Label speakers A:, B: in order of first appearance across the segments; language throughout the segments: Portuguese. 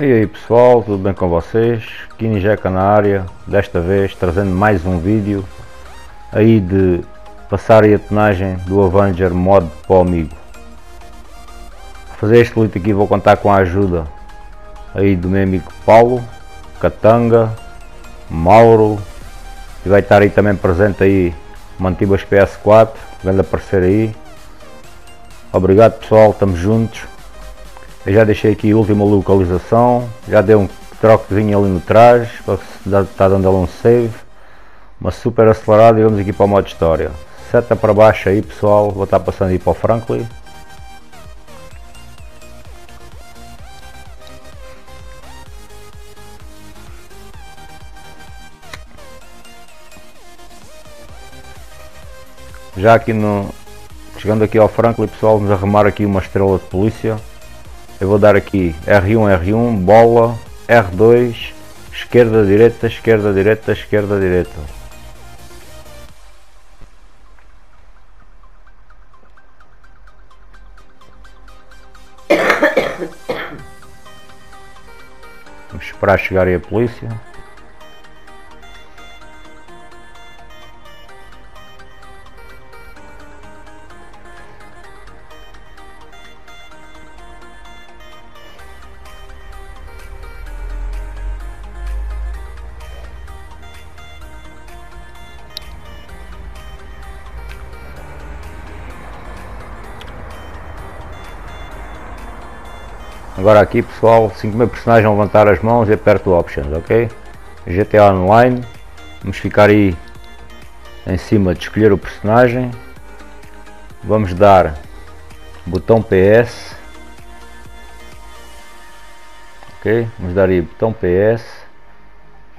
A: E aí pessoal, tudo bem com vocês? Kinijeca na área, desta vez trazendo mais um vídeo aí de passar a tonagem do Avenger mod para o amigo. Para fazer este loot aqui vou contar com a ajuda aí do meu amigo Paulo, Catanga, Mauro e vai estar aí também presente aí Mantibas PS4, vendo aparecer aí. Obrigado pessoal, estamos juntos. Eu já deixei aqui a última localização, já dei um troquezinho ali no trás, está dando ali um save, uma super acelerada e vamos aqui para o modo história. Seta para baixo aí pessoal, vou estar passando aí para o Franklin. Já aqui no, chegando aqui ao Franklin pessoal, vamos arrumar aqui uma estrela de polícia eu vou dar aqui R1, R1, bola, R2, esquerda, direita, esquerda, direita, esquerda, direita. Vamos esperar chegar aí a polícia. Agora aqui pessoal, assim que o meu personagem levantar as mãos e aperto Options, ok? GTA Online, vamos ficar aí em cima de escolher o personagem, vamos dar botão PS, ok? Vamos dar aí botão PS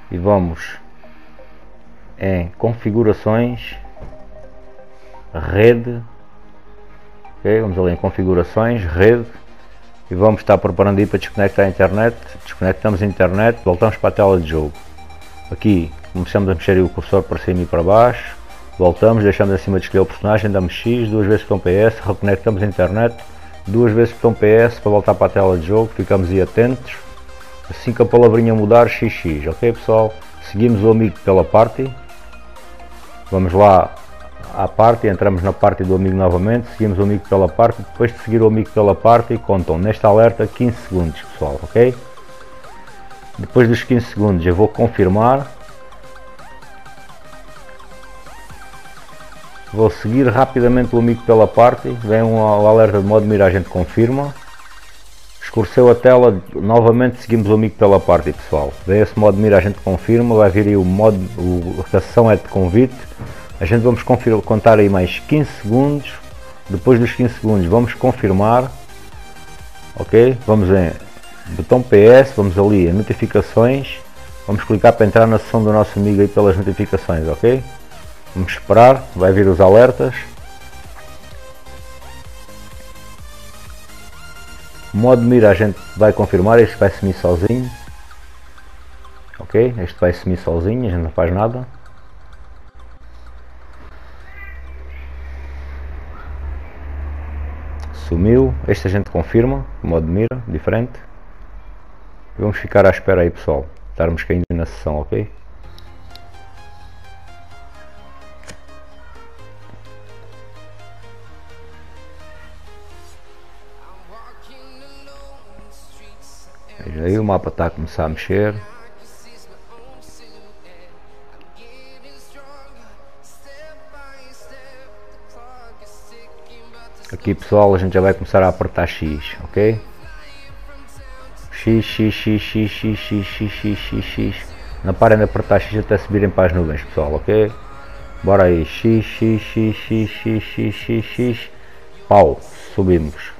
A: e vamos em configurações, rede, ok? Vamos ali em configurações, rede e vamos estar preparando aí para desconectar a internet, desconectamos a internet, voltamos para a tela de jogo. Aqui começamos a mexer o cursor para cima e para baixo, voltamos, deixamos acima de escolher o personagem, damos X, duas vezes botão PS, reconectamos a internet, duas vezes botão PS para voltar para a tela de jogo, ficamos aí atentos. Assim que a palavrinha mudar, XX, ok pessoal? Seguimos o amigo pela party, vamos lá à parte, entramos na parte do amigo novamente, seguimos o amigo pela parte, depois de seguir o amigo pela parte, contam neste alerta 15 segundos pessoal, ok? Depois dos 15 segundos eu vou confirmar, vou seguir rapidamente o amigo pela parte, vem um alerta de modo mira, a gente confirma, escureceu a tela, novamente seguimos o amigo pela parte pessoal, vem esse modo mira, a gente confirma, vai vir aí o modo, o, a sessão é de convite, a gente vamos contar aí mais 15 segundos. Depois dos 15 segundos vamos confirmar ok? Vamos em botão PS vamos ali em notificações. Vamos clicar para entrar na sessão do nosso amigo aí pelas notificações ok? Vamos esperar vai vir os alertas. Modo mira a gente vai confirmar este vai sumir sozinho. Ok? Este vai sumir sozinho a gente não faz nada Sumiu. Este a gente confirma. Modo mira, diferente. Vamos ficar à espera aí pessoal. Estarmos caindo na sessão, ok? Veja aí o mapa está a começar a mexer. Aqui pessoal, a gente já vai começar a apertar X, ok? X, X, X, X, X, X, X, X, X, X. Não parem de apertar X até subirem para as nuvens, pessoal, ok? Bora aí, X, X, X, X, X, X, X, X. Pau, subimos.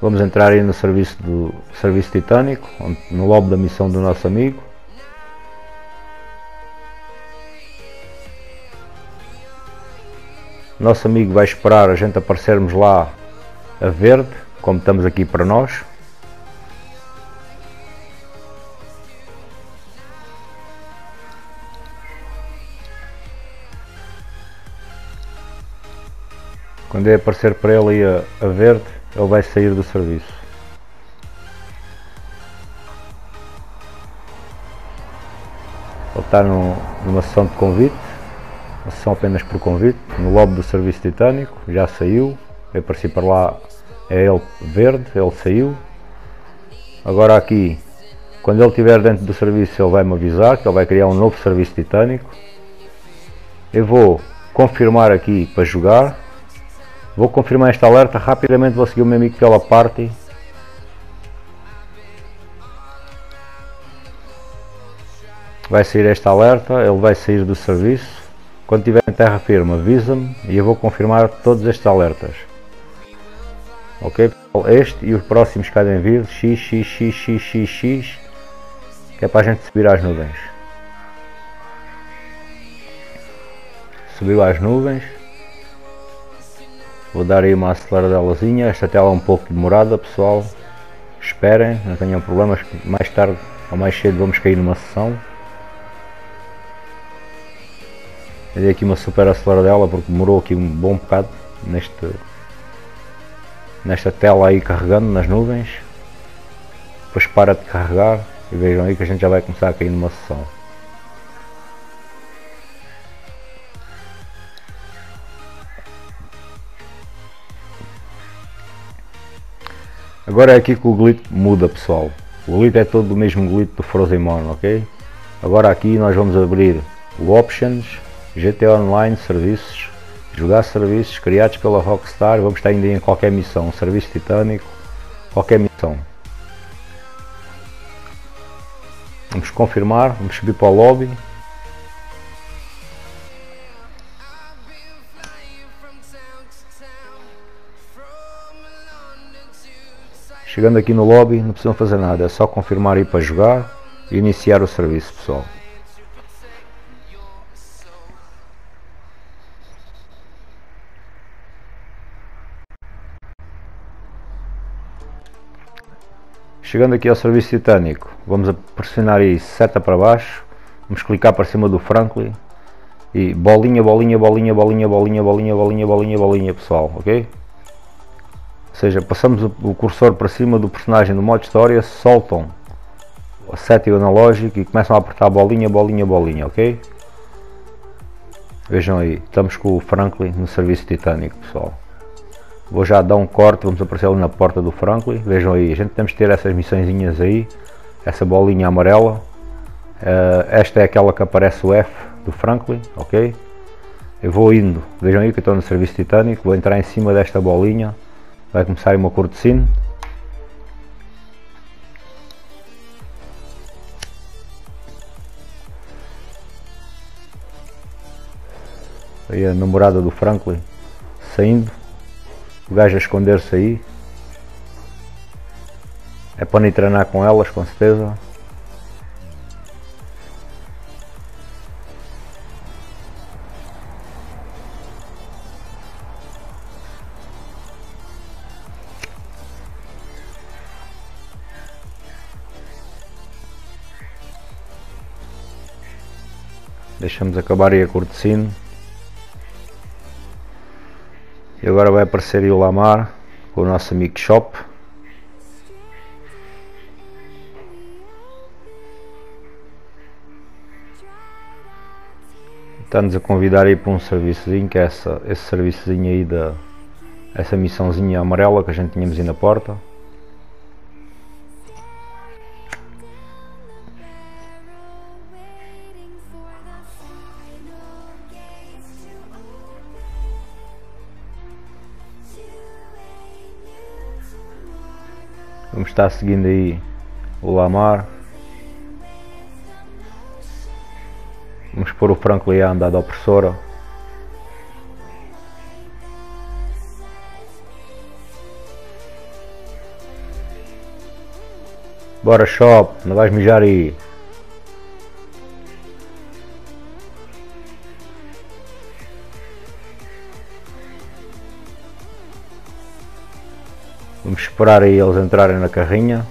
A: Vamos entrar aí no serviço do serviço titânico, no lobby da missão do nosso amigo. Nosso amigo vai esperar a gente aparecermos lá a verde, como estamos aqui para nós. Quando é aparecer para ele a, a verde, ele vai sair do serviço. Ele está no, numa sessão de convite, sessão apenas por convite, no lobby do serviço titânico, já saiu, eu apareci para lá, é ele verde, ele saiu. Agora aqui, quando ele estiver dentro do serviço, ele vai me avisar que ele vai criar um novo serviço titânico. Eu vou confirmar aqui para jogar. Vou confirmar esta alerta, rapidamente vou seguir o meu amigo pela party vai sair esta alerta, ele vai sair do serviço. Quando estiver em terra firme, avisa-me e eu vou confirmar todos estes alertas. Ok? Este e os próximos que devem vir, x, x, x, x, x, x, que é para a gente subir às nuvens. Subiu às nuvens. Vou dar aí uma aceleradelazinha. Esta tela é um pouco demorada, pessoal. Esperem, não tenham problemas. Mais tarde ou mais cedo vamos cair numa sessão. Dei aqui uma super aceleradela porque demorou aqui um bom bocado neste, nesta tela aí carregando nas nuvens. Depois para de carregar e vejam aí que a gente já vai começar a cair numa sessão. Agora é aqui que o glitch muda pessoal. O glitch é todo o mesmo glitch do Frozen Moon, ok? Agora aqui nós vamos abrir o Options GT Online Serviços, jogar serviços criados pela Rockstar, vamos estar ainda em qualquer missão, um serviço titânico, qualquer missão. Vamos confirmar, vamos subir para o lobby. Chegando aqui no lobby, não precisam fazer nada, é só confirmar aí para jogar e iniciar o serviço pessoal. Chegando aqui ao serviço titânico, vamos pressionar aí seta para baixo, vamos clicar para cima do Franklin e bolinha, bolinha, bolinha, bolinha, bolinha, bolinha, bolinha, bolinha, bolinha, pessoal, ok? Ou seja, passamos o cursor para cima do personagem do modo história, soltam a seta e o analógico e começam a apertar bolinha, bolinha, bolinha, ok? Vejam aí, estamos com o Franklin no serviço titânico, pessoal. Vou já dar um corte, vamos aparecer ali na porta do Franklin. Vejam aí, a gente temos que ter essas missõezinhas aí. Essa bolinha amarela. Uh, esta é aquela que aparece o F do Franklin, ok? Eu vou indo, vejam aí que estou no serviço titânico, vou entrar em cima desta bolinha. Vai começar uma cortesine. Aí a namorada do Franklin saindo. O gajo a esconder-se aí. É para nem treinar com elas, com certeza. Deixamos acabar aí a cortesina. E agora vai aparecer o Lamar com o nosso amigo Shop. Está-nos a convidar aí para um serviçozinho, que é essa, esse serviçozinho aí da essa missãozinha amarela que a gente tínhamos aí na porta. Vamos estar seguindo aí o Lamar. Vamos pôr o Franklin a andar da opressora. Bora shop, não vais mijar aí. Esperar aí eles entrarem na carrinha.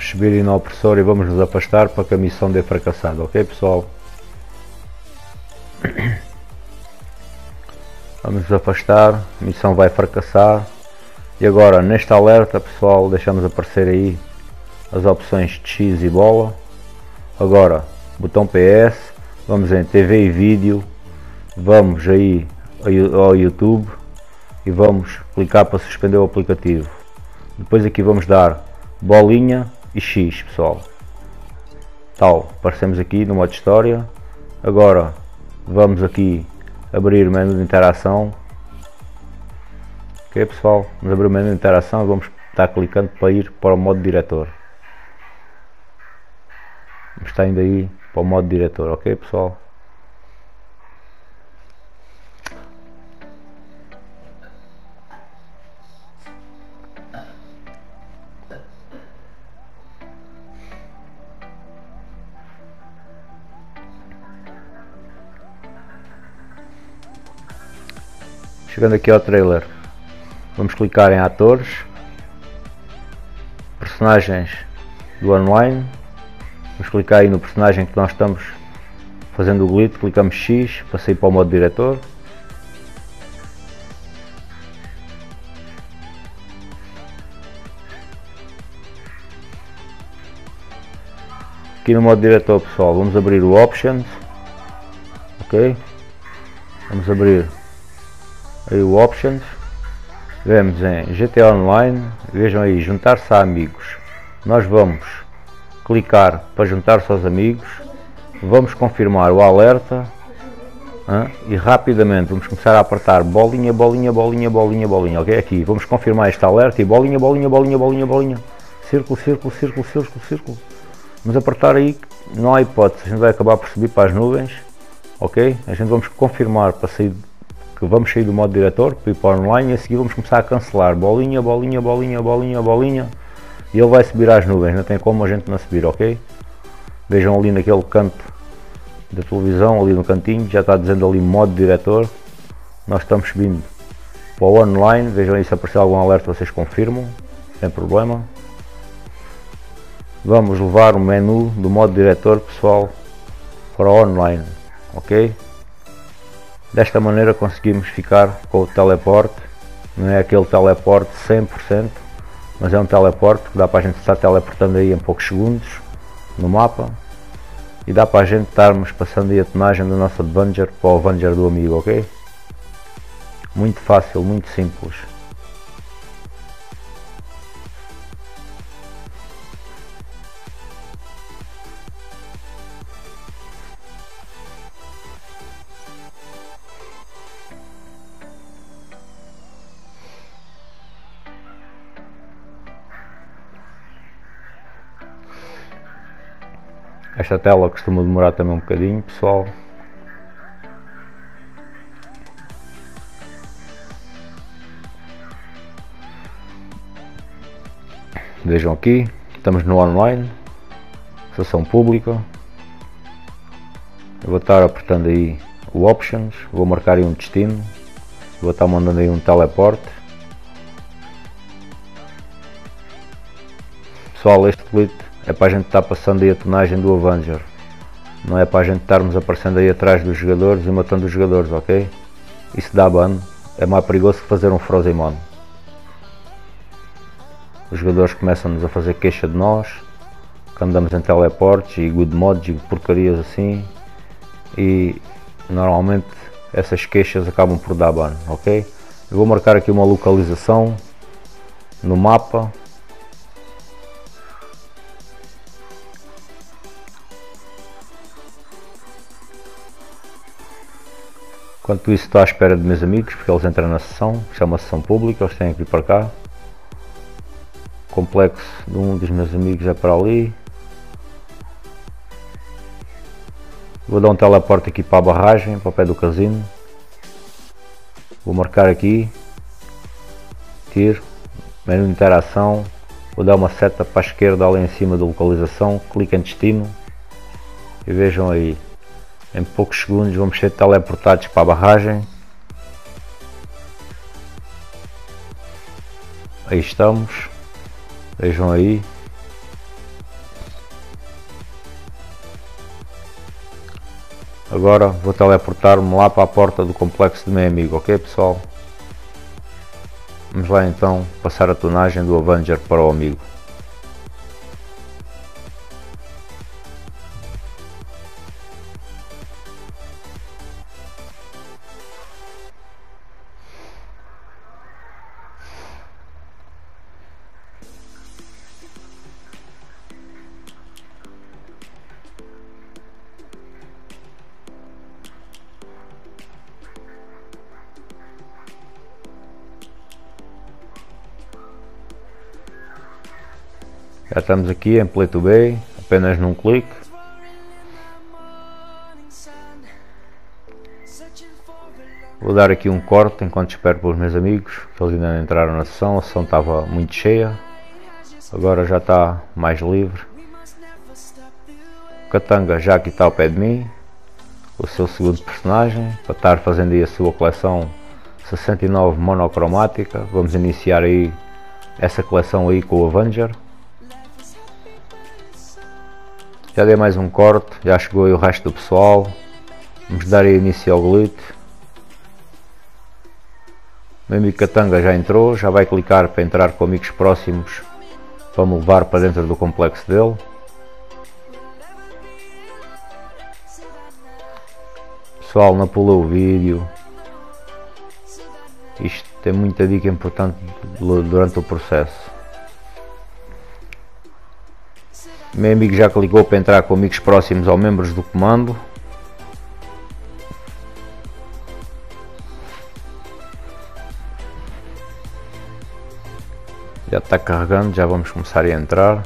A: Vamos subir no opressor e vamos nos afastar para que a missão dê fracassado, ok pessoal? Vamos nos afastar, a missão vai fracassar. E agora neste alerta pessoal deixamos aparecer aí as opções de X e bola. Agora botão PS, vamos em TV e vídeo, vamos aí ao YouTube e vamos clicar para suspender o aplicativo. Depois aqui vamos dar bolinha e X pessoal. Tal, aparecemos aqui no modo história. Agora vamos aqui abrir o menu de interação. Ok pessoal, vamos abrir o menu de interação e vamos estar clicando para ir para o modo diretor. Vamos estar indo aí para o modo diretor, ok pessoal? Chegando aqui ao trailer, vamos clicar em atores, personagens do online, vamos clicar aí no personagem que nós estamos fazendo o glitch, clicamos X para sair para o modo diretor. Aqui no modo diretor pessoal, vamos abrir o Options, ok? Vamos abrir aí o Options, vemos em GTA Online, vejam aí, juntar-se a amigos. Nós vamos clicar para juntar-se aos amigos, vamos confirmar o alerta hein, e rapidamente vamos começar a apertar bolinha, bolinha, bolinha, bolinha, bolinha, ok? Aqui, vamos confirmar este alerta e bolinha, bolinha, bolinha, bolinha, bolinha, círculo, círculo, círculo, círculo, círculo. Vamos apertar aí, não há hipótese, a gente vai acabar por subir para as nuvens, ok? A gente vamos confirmar para sair vamos sair do modo diretor para ir para online e a seguir vamos começar a cancelar bolinha, bolinha, bolinha, bolinha, bolinha e ele vai subir às nuvens, não tem como a gente não subir, ok? Vejam ali naquele canto da televisão, ali no cantinho, já está dizendo ali modo diretor, nós estamos subindo para o online, vejam aí se aparecer algum alerta vocês confirmam, sem problema. Vamos levar o menu do modo diretor pessoal para o online, ok? Desta maneira conseguimos ficar com o teleporte, não é aquele teleporte 100%, mas é um teleporte que dá para a gente estar teleportando aí em poucos segundos no mapa e dá para a gente estarmos passando aí a tonagem do nosso Avenger para o Avenger do amigo, ok? Muito fácil, muito simples. Esta tela costuma demorar também um bocadinho, pessoal. Vejam aqui, estamos no online, sessão pública. Eu vou estar apertando aí o Options, vou marcar aí um destino, vou estar mandando aí um teleporte. Pessoal, este clipe é para a gente estar passando aí a tonagem do Avenger. Não é para a gente estarmos aparecendo aí atrás dos jogadores e matando os jogadores, ok? Isso dá ban, é mais perigoso que fazer um Frozen Mon. Os jogadores começam-nos a fazer queixa de nós, que andamos em teleportes e good mods e porcarias assim, e normalmente essas queixas acabam por dar ban, ok? Eu vou marcar aqui uma localização no mapa Enquanto isso estou à espera de meus amigos, porque eles entram na sessão, isto é uma sessão pública, eles têm que vir para cá. O complexo de um dos meus amigos é para ali. Vou dar um teleporte aqui para a barragem, para o pé do casino. Vou marcar aqui. Tiro. Menu de interação. Vou dar uma seta para a esquerda ali em cima da localização. Clique em destino. E vejam aí em poucos segundos vamos ser teleportados para a barragem. Aí estamos. Vejam aí. Agora vou teleportar-me lá para a porta do complexo do meu amigo, ok pessoal? Vamos lá então passar a tonagem do Avenger para o amigo. Já estamos aqui em Play to Bay, apenas num clique. Vou dar aqui um corte enquanto espero pelos meus amigos, que eles ainda não entraram na sessão, a sessão estava muito cheia. Agora já está mais livre. Katanga já aqui está ao pé de mim, o seu segundo personagem, para estar fazendo aí a sua coleção 69 monocromática. Vamos iniciar aí essa coleção aí com o Avenger. Já dei mais um corte, já chegou aí o resto do pessoal. Vamos dar início ao glitch. Meu amigo Katanga já entrou, já vai clicar para entrar com amigos próximos para me levar para dentro do complexo dele. Pessoal, não pulou o vídeo. Isto tem muita dica importante durante o processo. Meu amigo já clicou para entrar com amigos próximos ou membros do comando. Já está carregando, já vamos começar a entrar.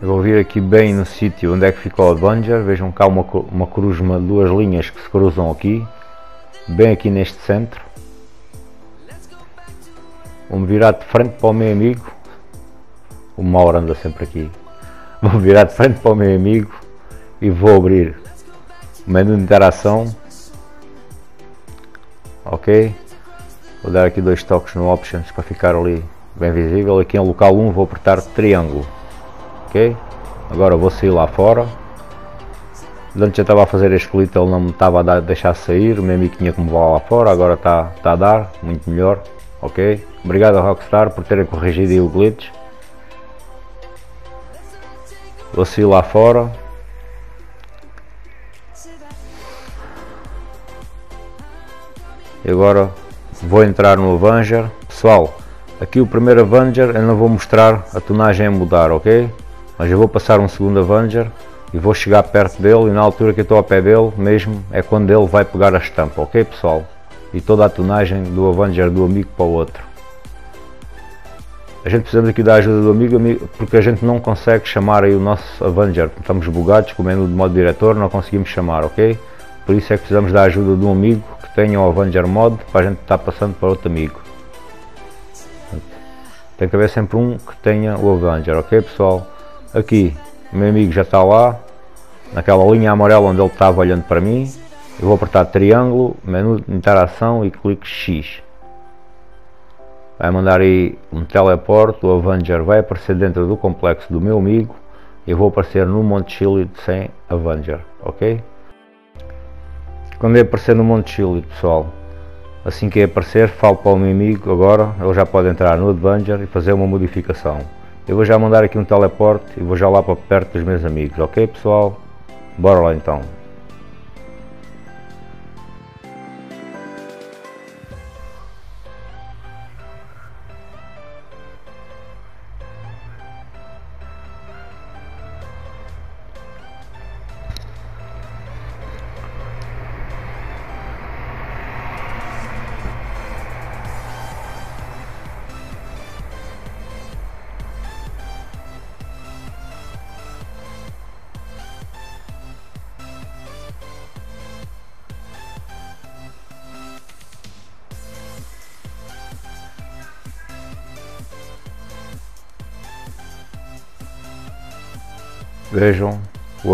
A: Eu vou vir aqui bem no sítio onde é que ficou o Avenger. Vejam cá uma, uma cruz, uma, duas linhas que se cruzam aqui. Bem aqui neste centro. Vou-me virar de frente para o meu amigo. O Mauro anda sempre aqui. Vou virar de frente para o meu amigo e vou abrir o menu de interação. Ok? Vou dar aqui dois toques no Options para ficar ali bem visível. Aqui em local 1 vou apertar triângulo ok? Agora vou sair lá fora. Antes já estava a fazer a escolita ele não me estava a deixar sair o meu amigo tinha que me voar lá fora agora está, está a dar muito melhor ok? Obrigado a Rockstar por terem corrigido o glitch. Vou sair lá fora. E agora vou entrar no Avenger. Pessoal aqui o primeiro Avenger eu não vou mostrar a tonagem a mudar ok mas eu vou passar um segundo Avenger e vou chegar perto dele e na altura que eu estou a pé dele mesmo é quando ele vai pegar a estampa, ok pessoal? E toda a tonagem do Avenger do amigo para o outro. A gente precisa aqui da ajuda do amigo porque a gente não consegue chamar aí o nosso Avenger. Estamos bugados com o menu de modo diretor, não conseguimos chamar, ok? Por isso é que precisamos da ajuda de um amigo que tenha o Avenger Mod para a gente estar passando para outro amigo. Tem que haver sempre um que tenha o Avenger, ok pessoal? Aqui, o meu amigo já está lá, naquela linha amarela onde ele estava olhando para mim. Eu vou apertar triângulo, menu de interação e clique X. Vai mandar aí um teleporte, o Avenger vai aparecer dentro do complexo do meu amigo. Eu vou aparecer no Monte Chile sem Avenger, ok? Quando ele aparecer no Monte Chile, pessoal, assim que aparecer, falo para o meu amigo agora, ele já pode entrar no Avenger e fazer uma modificação. Eu vou já mandar aqui um teleporte e vou já lá para perto dos meus amigos, ok pessoal? Bora lá então.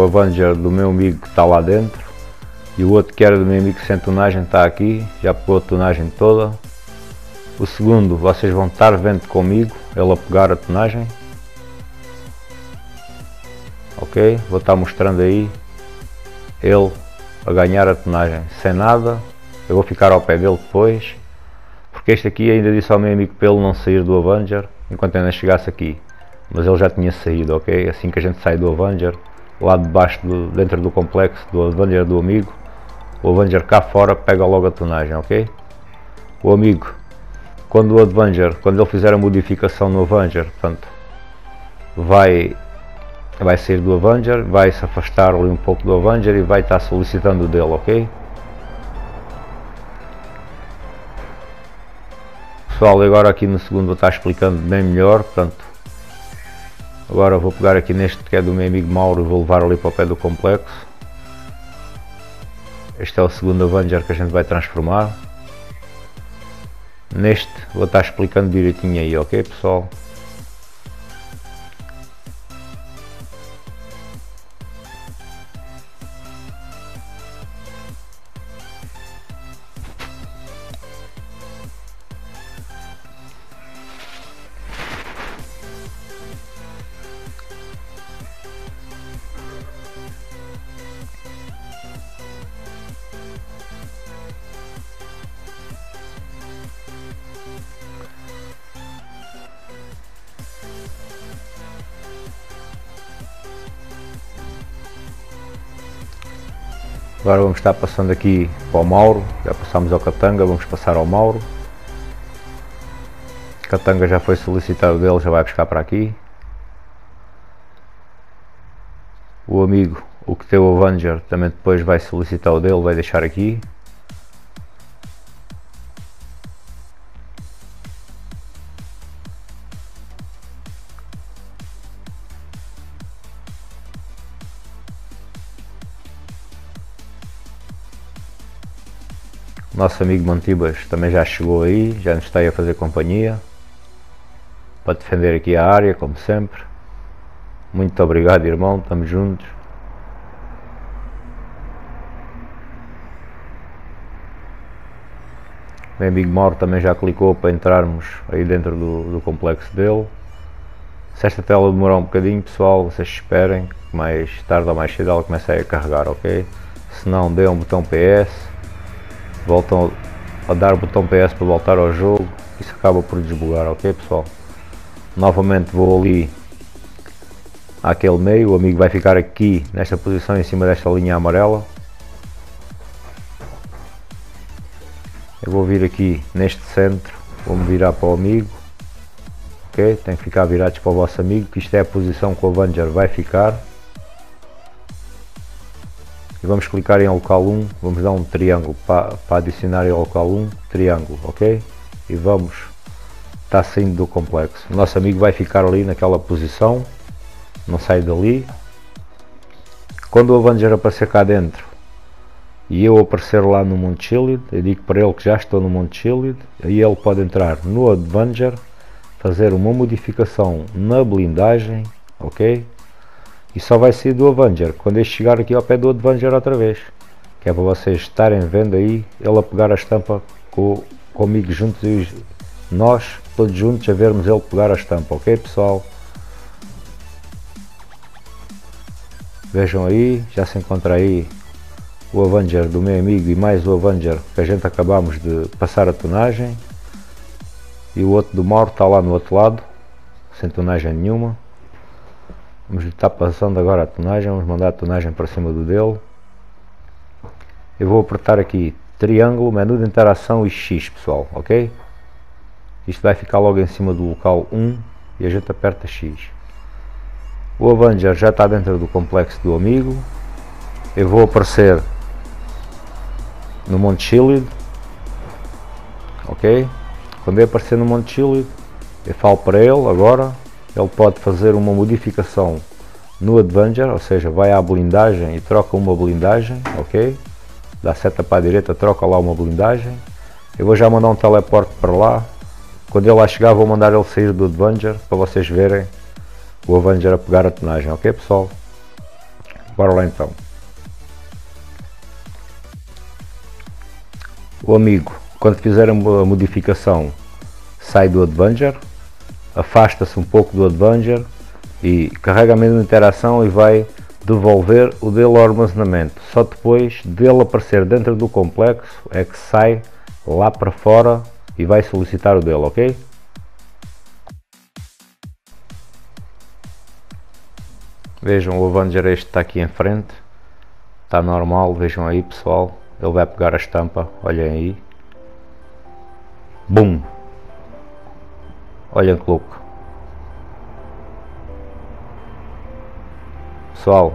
A: O Avenger do meu amigo que está lá dentro. E o outro que era do meu amigo sem tonagem está aqui, já pegou a tonagem toda. O segundo vocês vão estar vendo comigo, ele a pegar a tonagem. Ok? Vou estar mostrando aí ele a ganhar a tonagem sem nada. Eu vou ficar ao pé dele depois. Porque este aqui ainda disse ao meu amigo ele não sair do Avenger enquanto ainda chegasse aqui. Mas ele já tinha saído, ok? Assim que a gente sai do Avenger, lá debaixo, do, dentro do complexo do Avenger do amigo, o Avenger cá fora pega logo a tonagem, ok? O amigo, quando o Avenger, quando ele fizer a modificação no Avenger, portanto, vai, vai sair do Avenger, vai se afastar ali um pouco do Avenger e vai estar solicitando dele, ok? Pessoal, agora aqui no segundo vou estar explicando bem melhor, portanto, agora vou pegar aqui neste que é do meu amigo Mauro e vou levar ali para o pé do complexo. Este é o segundo Avenger que a gente vai transformar. Neste vou estar explicando direitinho aí, ok pessoal? Agora vamos estar passando aqui para o Mauro, já passamos ao Catanga, vamos passar ao Mauro. Catanga já foi solicitado dele, já vai buscar para aqui. O amigo, o que tem o Avenger, também depois vai solicitar o dele, vai deixar aqui. Nosso amigo Montibas também já chegou aí, já nos está aí a fazer companhia para defender aqui a área, como sempre. Muito obrigado, irmão, estamos juntos. Meu amigo Mauro também já clicou para entrarmos aí dentro do, do complexo dele. Se esta tela demorar um bocadinho, pessoal, vocês esperem, mais tarde ou mais cedo ela começa a carregar, ok? Se não, dê um botão PS voltam a dar o botão PS para voltar ao jogo. Isso acaba por desbugar, ok pessoal? Novamente vou ali àquele meio, o amigo vai ficar aqui nesta posição em cima desta linha amarela. Eu vou vir aqui neste centro vou-me virar para o amigo ok, tem que ficar virados para o vosso amigo que isto é a posição que o Avenger vai ficar e vamos clicar em local 1, vamos dar um triângulo para, para adicionar em local 1, triângulo, ok? E vamos estar saindo do complexo. O nosso amigo vai ficar ali naquela posição, não sai dali. Quando o Avenger aparecer cá dentro e eu aparecer lá no Monte Chiliad, eu digo para ele que já estou no Monte Chiliad, aí ele pode entrar no Avenger, fazer uma modificação na blindagem, ok? E só vai sair do Avenger. Quando ele chegar aqui ao pé do Avenger outra vez. Que é para vocês estarem vendo aí ele a pegar a estampa com, comigo juntos e nós todos juntos a vermos ele pegar a estampa ok pessoal? Vejam aí já se encontra aí o Avenger do meu amigo e mais o Avenger que a gente acabamos de passar a tonagem. E o outro do Mauro está lá no outro lado sem tonagem nenhuma Vamos estar passando agora a tonagem, vamos mandar a tonagem para cima do dele. Eu vou apertar aqui triângulo, menu de interação e X pessoal, ok? Isto vai ficar logo em cima do local 1 e a gente aperta X. O Avenger já está dentro do complexo do amigo. Eu vou aparecer no Monte Chiliad, ok? Quando eu aparecer no Monte Chiliad, eu falo para ele agora ele pode fazer uma modificação no Advenger, ou seja, vai à blindagem e troca uma blindagem, ok? Dá seta para a direita, troca lá uma blindagem. Eu vou já mandar um teleporte para lá. Quando ele lá chegar, vou mandar ele sair do Advenger para vocês verem o Avenger a pegar a tonagem, ok pessoal? Bora lá então. o amigo quando fizer a modificação sai do Advenger, afasta-se um pouco do Advenger e carrega a mesma interação e vai devolver o dele ao armazenamento. Só depois dele aparecer dentro do complexo é que sai lá para fora e vai solicitar o dele, ok? Vejam, o Avenger este está aqui em frente, está normal, vejam aí pessoal, ele vai pegar a estampa, olhem aí, bum, olhem que louco, pessoal,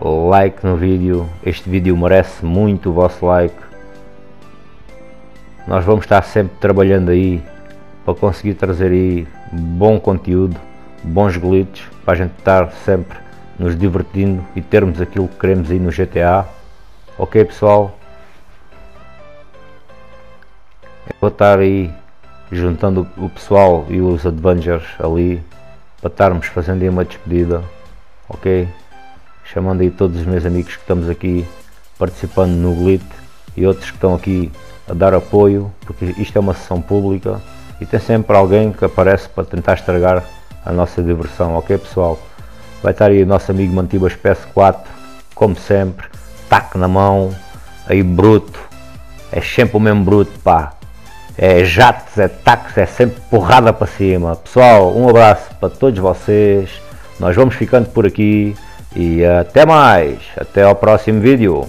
A: like no vídeo, este vídeo merece muito o vosso like, nós vamos estar sempre trabalhando aí para conseguir trazer aí bom conteúdo, bons glitches, para a gente estar sempre nos divertindo e termos aquilo que queremos aí no GTA. Ok pessoal? Eu vou estar aí juntando o pessoal e os Adventures ali para estarmos fazendo aí uma despedida ok? Chamando aí todos os meus amigos que estamos aqui participando no Glit e outros que estão aqui a dar apoio, porque isto é uma sessão pública e tem sempre alguém que aparece para tentar estragar a nossa diversão, ok pessoal? Vai estar aí o nosso amigo Mantibas PS4, como sempre, tac na mão, aí bruto, é sempre o mesmo bruto, pá. É jatos, é taques, é sempre porrada para cima. Pessoal, um abraço para todos vocês. Nós vamos ficando por aqui e até mais. Até ao próximo vídeo.